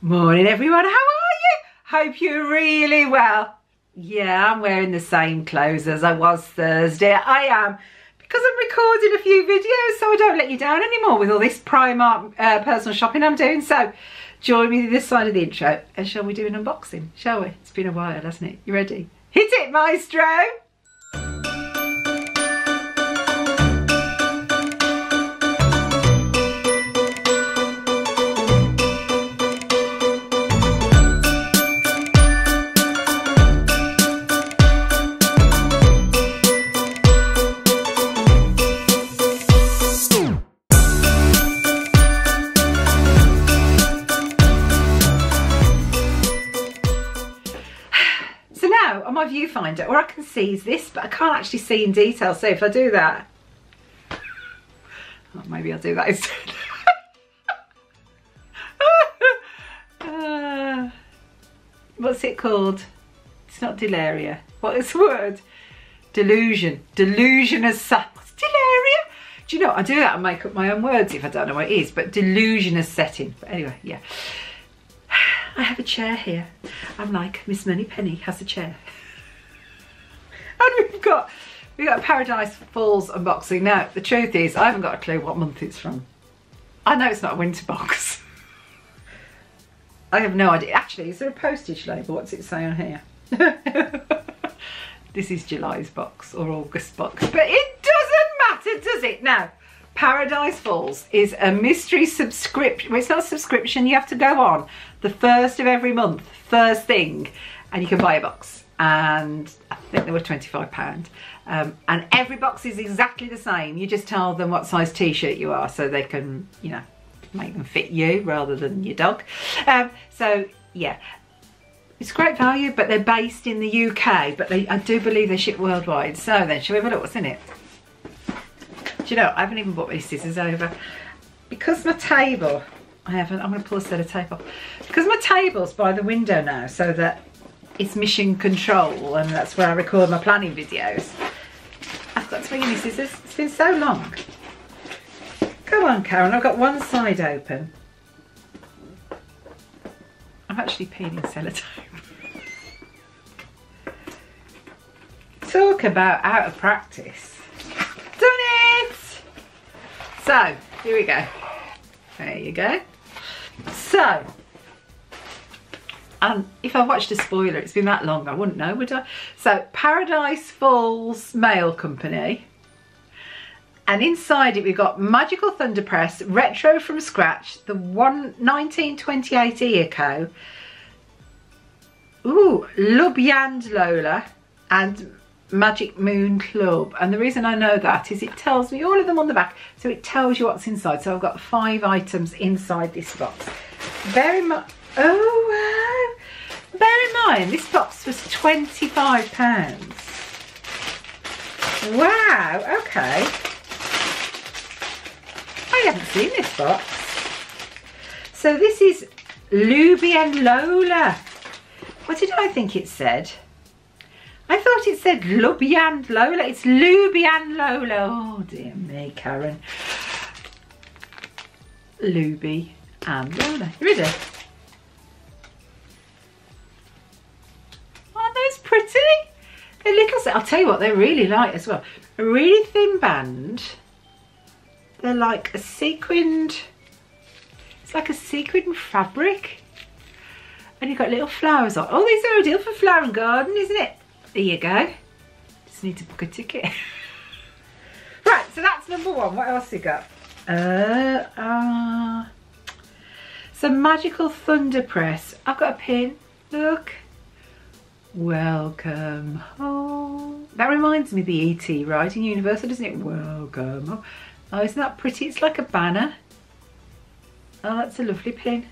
Morning everyone, how are you? Hope you're really well. Yeah, I'm wearing the same clothes as I was Thursday. I am because I'm recording a few videos so I don't let you down anymore with all this Primark uh, personal shopping I'm doing. So join me this side of the intro and shall we do an unboxing, shall we? It's been a while, hasn't it? You ready? Hit it, maestro! My viewfinder, or I can seize this, but I can't actually see in detail. So if I do that, oh, maybe I'll do that instead. uh, what's it called? It's not delaria. What is the word? Delusion. Delusion as such. What's delaria? Do you know, I do that and make up my own words if I don't know what it is, but delusion as setting. But anyway, yeah. I have a chair here. I'm like Miss Moneypenny has a chair. and we've got we've got Paradise Falls unboxing. Now, the truth is, I haven't got a clue what month it's from. I know it's not a winter box. I have no idea. Actually, is there a postage label? What's it say on here? this is July's box or August box. But it doesn't matter, does it? Now, Paradise Falls is a mystery subscription. Well, it's not a subscription. You have to go on the first of every month, first thing, and you can buy a box and I think they were £25. Um, and every box is exactly the same. You just tell them what size t-shirt you are so they can, you know, make them fit you rather than your dog. Um, so, yeah. It's great value, but they're based in the UK, but they, I do believe they ship worldwide. So then, shall we have a look what's in it? Do you know, I haven't even brought my scissors over. Because my table, I haven't, I'm going to pull a set of tape off. Because my table's by the window now, so that it's mission control and that's where I record my planning videos. I've got to bring any scissors. It's been so long. Come on, Karen. I've got one side open. I'm actually peeling sellotape. Talk about out of practice. So, here we go. There you go. So, and if I watched a spoiler, it's been that long, I wouldn't know, would I? So, Paradise Falls Mail Company. And inside it, we've got Magical Thunder Press, Retro from Scratch, the one 1928 Earco, ooh, Luby and Lola, and Magic Moon Club. And the reason I know that is it tells me all of them on the back. So it tells you what's inside. So I've got five items inside this box. Very much, Oh, wow. Bear in mind, this box was £25. Wow, okay. I haven't seen this box. So this is Luby and Lola. What did I think it said? I thought it said Lubby and Lola. It's Luby and Lola. Oh dear me, Karen. Luby and Lola. You ready? pretty. They're little, I'll tell you what, they're really light as well. A really thin band. They're like a sequined, it's like a sequined fabric. And you've got little flowers on. Oh, these are ideal for flower and garden, isn't it? There you go. Just need to book a ticket. right, so that's number one. What else you got? Uh, uh, some magical thunder press. I've got a pin. Look. Welcome home. That reminds me of the E.T. right in Universal, doesn't it? Welcome home. Oh, isn't that pretty? It's like a banner. Oh, that's a lovely pin.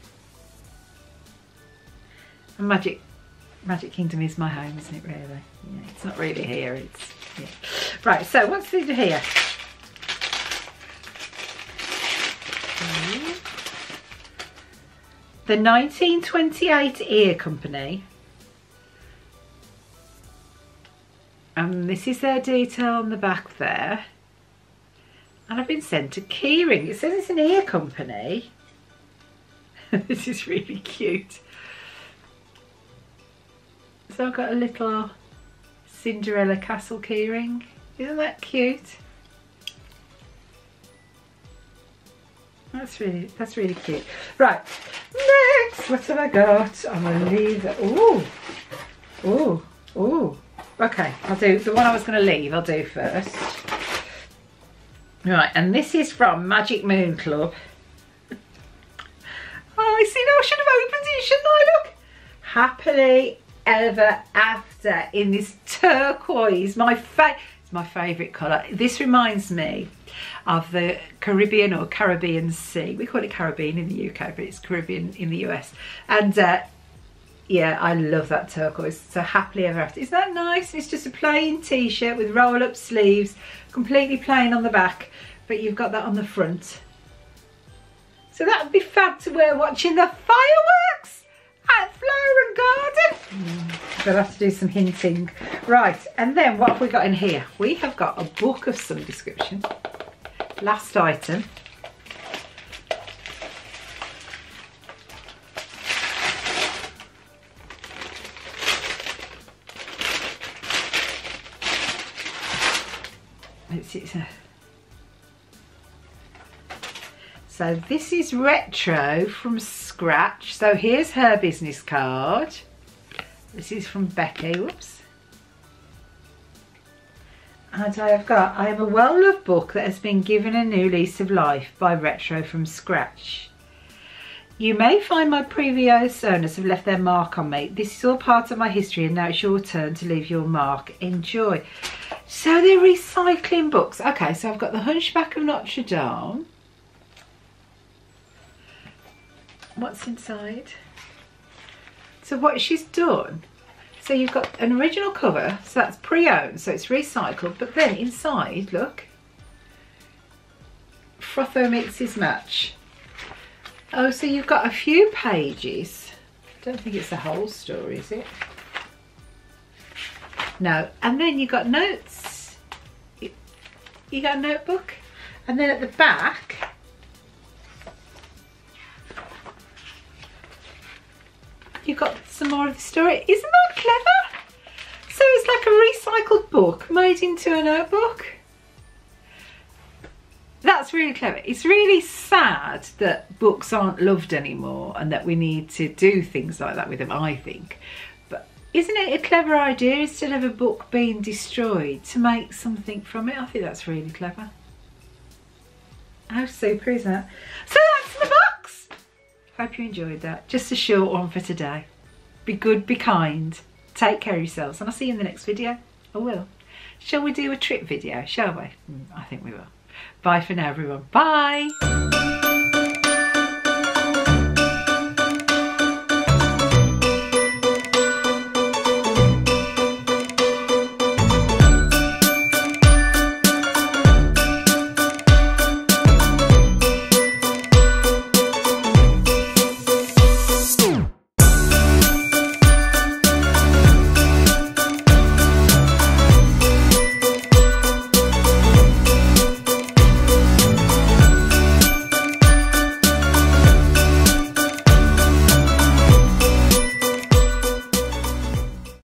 And Magic Magic Kingdom is my home, isn't it, really? Yeah, it's not really here, it's... Yeah. Right, so what's it here? The 1928 Ear Company and this is their detail on the back there and I've been sent a keyring it says it's an ear company this is really cute. So I've got a little Cinderella castle keyring. Isn't that cute? That's really, that's really cute. Right, next, what have I got? I'm gonna leave. Ooh, ooh, ooh. Okay, I'll do the one I was gonna leave. I'll do first. Right, and this is from Magic Moon Club. Oh, I see. now I should have opened it, shouldn't I? Look, happily ever after in this turquoise. My fa it's my favourite colour. This reminds me of the Caribbean or Caribbean Sea. We call it Caribbean in the UK, but it's Caribbean in the US. And uh, yeah, I love that turquoise. So happily ever after. Isn't that nice? It's just a plain t-shirt with roll-up sleeves, completely plain on the back, but you've got that on the front. So that would be fab to wear watching the fireworks at Flower and Garden. I'll have to do some hinting. Right, and then what have we got in here? We have got a book of some description. Last item. It's, it's a, so this is retro from scratch. So here's her business card. This is from Becky. Whoops. And I have got, I am a well-loved book that has been given a new lease of life by Retro from Scratch. You may find my previous owners have left their mark on me. This is all part of my history and now it's your turn to leave your mark. Enjoy. So they're recycling books. Okay, so I've got The Hunchback of Notre Dame. What's inside? So what she's done, so you've got an original cover, so that's pre-owned, so it's recycled, but then inside, look, Frotho Mixes Match. Oh, so you've got a few pages. I don't think it's the whole story, is it? No. And then you've got notes. You got a notebook. And then at the back, some more of the story. Isn't that clever? So it's like a recycled book made into a notebook. That's really clever. It's really sad that books aren't loved anymore and that we need to do things like that with them, I think. But isn't it a clever idea instead of a book being destroyed to make something from it? I think that's really clever. How super is that? So that's the box. Hope you enjoyed that. Just a short one for today. Be good, be kind, take care of yourselves, and I'll see you in the next video. I will. Shall we do a trip video, shall we? Mm, I think we will. Bye for now, everyone. Bye.